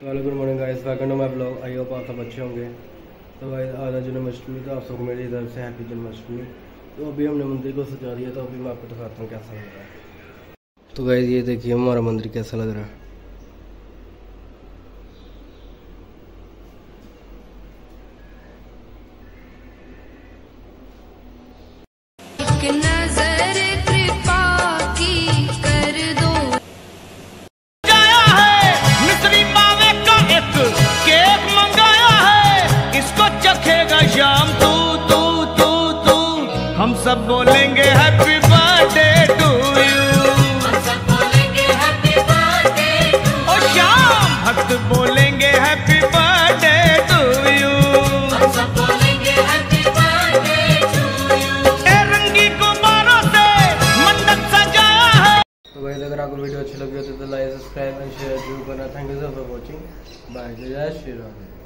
Hello good morning guys welcome to my blog I hope आप सब अच्छे होंगे। तो गाइस आज जन्माष्टमी तो आप सबको मेरी तरफ़ से हैप्पी जन्माष्टमी। तो अभी हमने मंदिर को सजा दिया तो अभी मैं आपको दिखाता हूँ कैसा लग रहा है। तो गाइस ये देखिए हमारा मंदिर कैसा लग रहा है। एक बोलेंगे हैप्पी बर्थडे टू यू और शाम भक्त बोलेंगे हैप्पी बर्थडे टू यू रंगी गुब्बारों से मंडप सजाया है। तो गाइस अगर आपको वीडियो अच्छी लगी हो तो लाइक सब्सक्राइब एंड शेयर ज़रूर करना। Thank you sir for watching bye जय श्री राम।